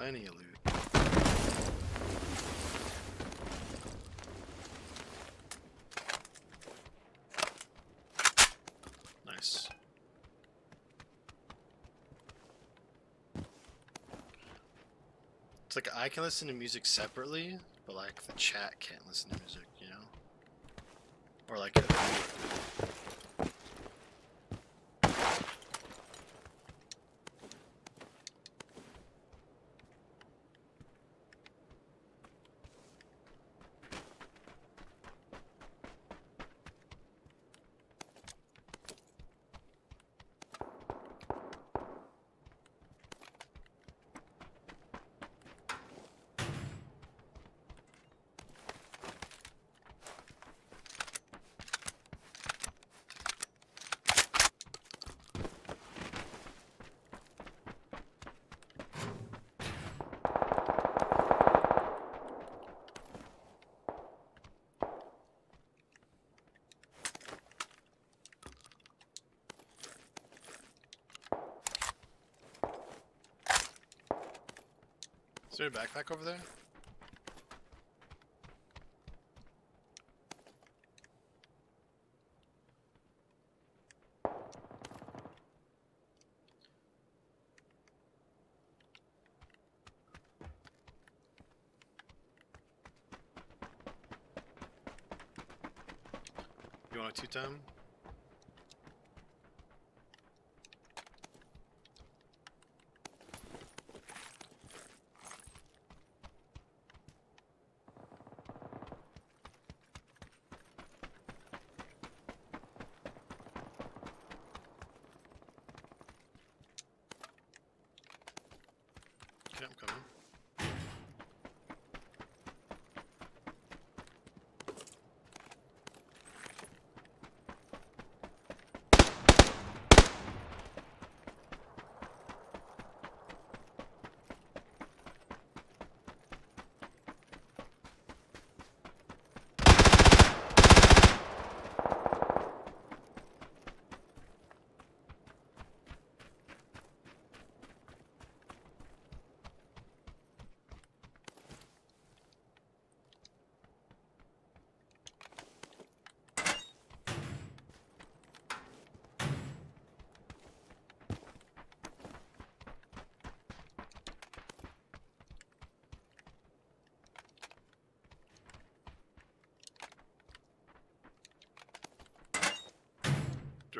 plenty of loot. Nice. It's like I can listen to music separately, but like the chat can't listen to music, you know? Or like Is there a backpack over there? You want a two-time? Okay, I'm coming.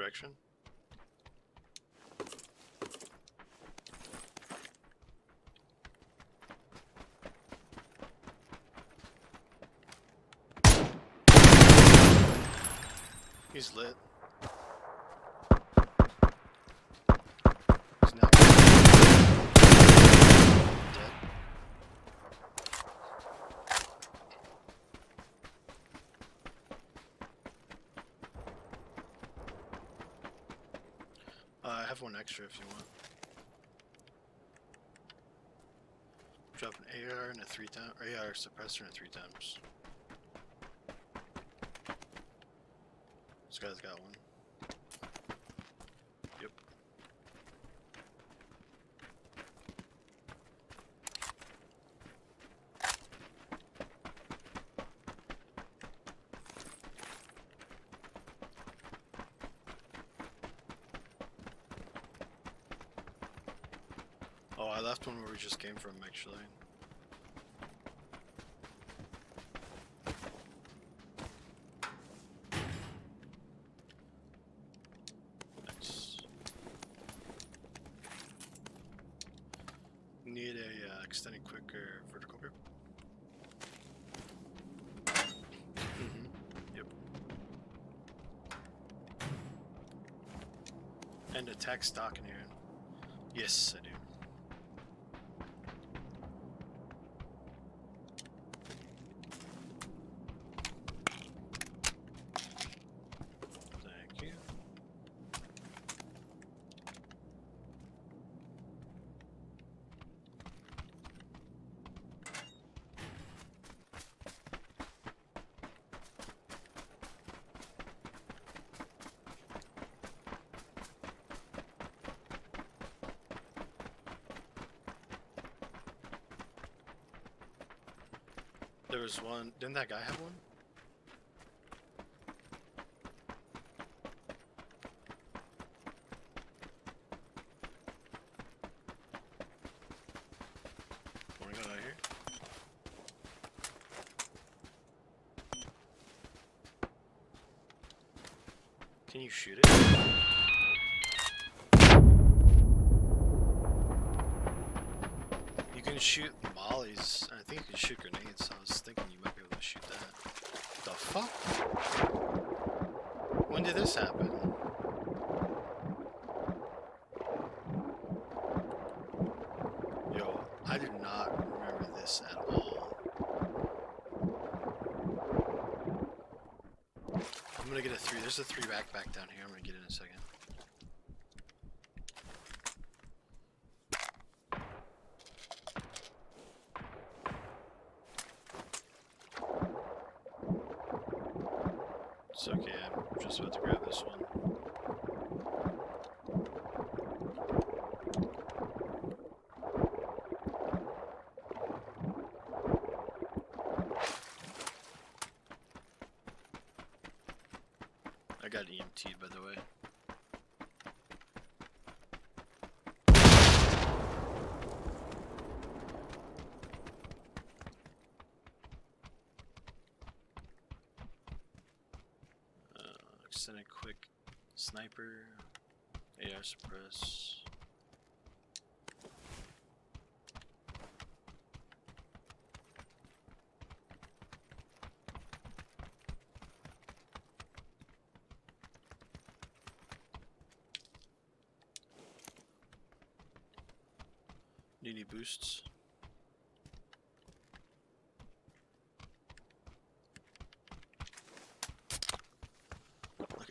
Direction? He's lit. He's now dead. Uh, I have one extra if you want. Drop an AR and a three times, AR suppressor and three times. This guy's got one. Yep. Left one where we just came from actually. Need a uh, extended quicker vertical grip. hmm Yep. And attack stock in here. Yes, I do. Thank you. There was one. Didn't that guy have one? Can you shoot it? Can shoot mollies. I think you can shoot grenades. I was thinking you might be able to shoot that. The fuck? When did this happen? Yo, I do not remember this at all. I'm gonna get a three. There's a three rack back down here. I'm gonna get in a second. It's okay, I'm just about to grab this one. I got EMT'd by the way. Uh, extended quick sniper, AR suppress. Need any boosts?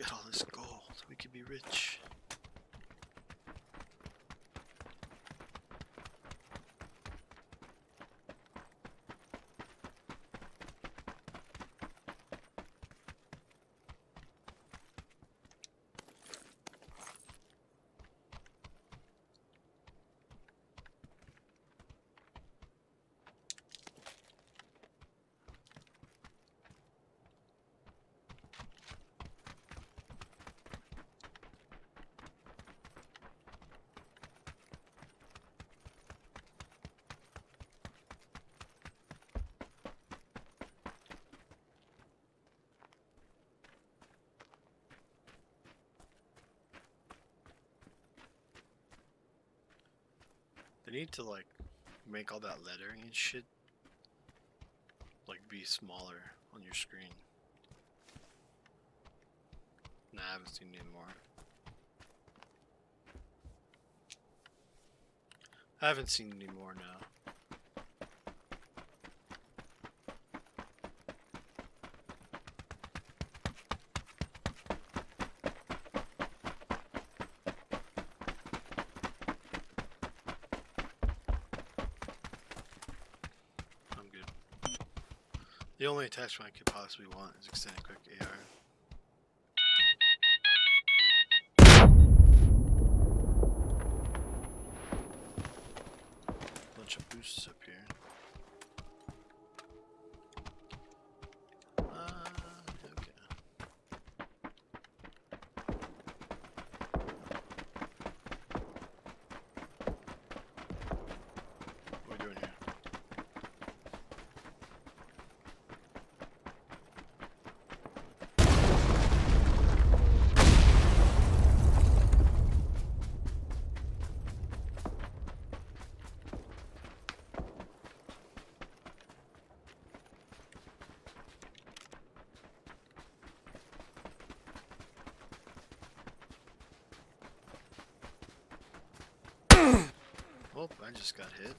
Look at all this gold. We could be rich. They need to like make all that lettering and shit like be smaller on your screen. Nah, I haven't seen any more. I haven't seen any more now. I'm good. The only attachment I could possibly want is extended quick AR. Bunch of boosts up here. Uh, okay. What are we doing here? Oh, I just got hit.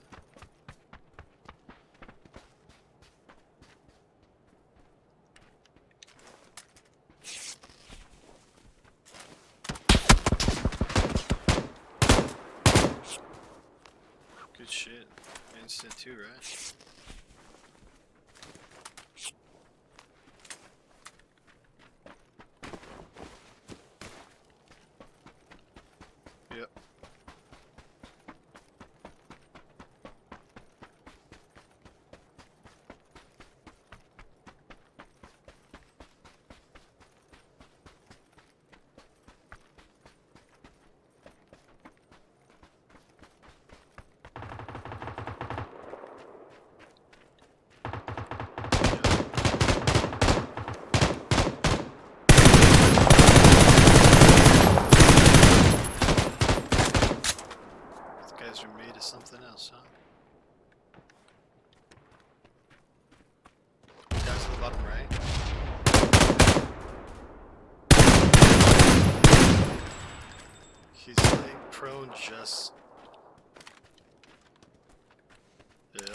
Good shit. Instant too, right? Yep. He's laying prone just. Yeah.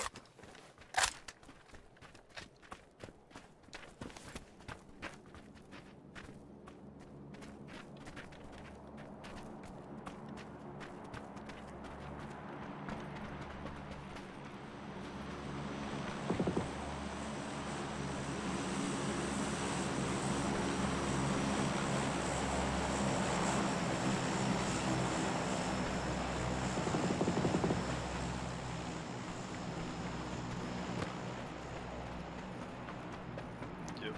Yep.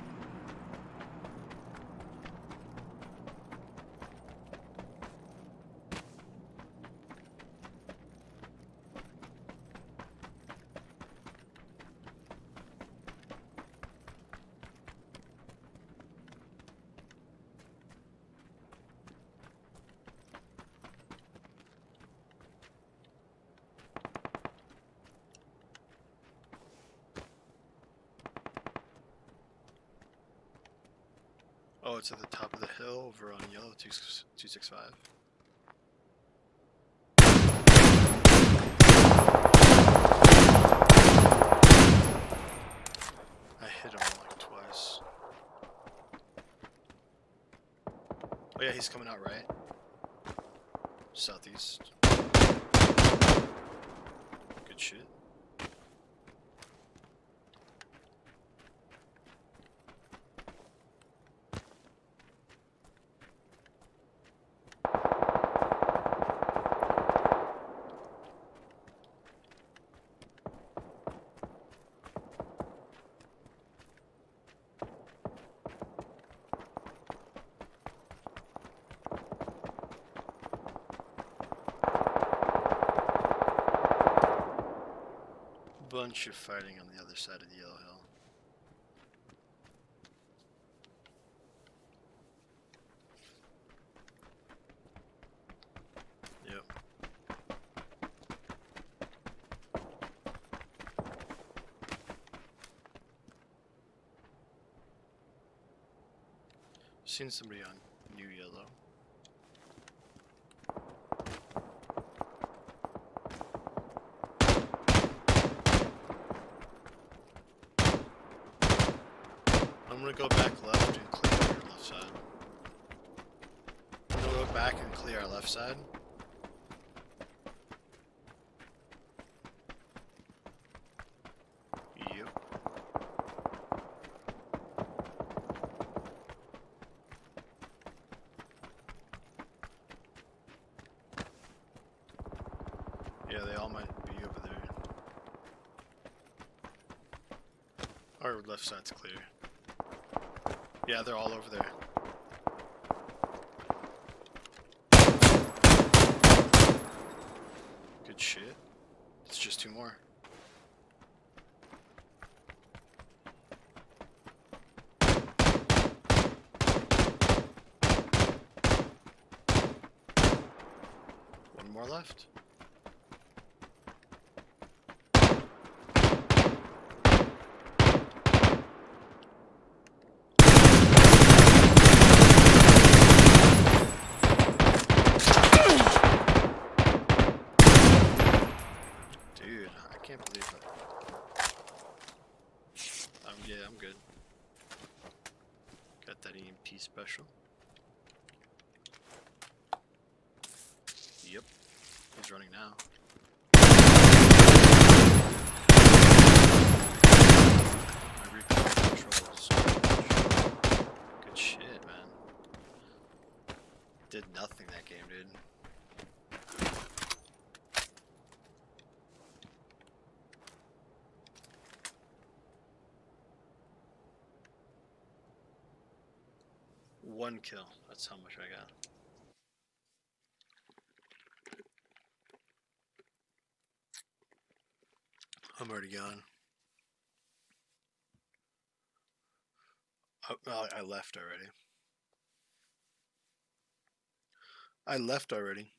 It's at the top of the hill over on yellow 265. I hit him like twice. Oh yeah, he's coming out right. Southeast. Good shit. Bunch of fighting on the other side of the yellow hill. Seen somebody on New Yellow. Gonna go back left and clear our left side. I'm gonna go back and clear our left side. Yeah, they all might be over there. Our left side's clear. Yeah, they're all over there. Good shit. It's just two more. One more left. Dude, I can't believe it. Um, yeah, I'm good. Got that EMP special. Yep. He's running now. Good shit, man. Did nothing that game, dude. One kill. That's how much I got. I'm already gone. Oh, I left already. I left already.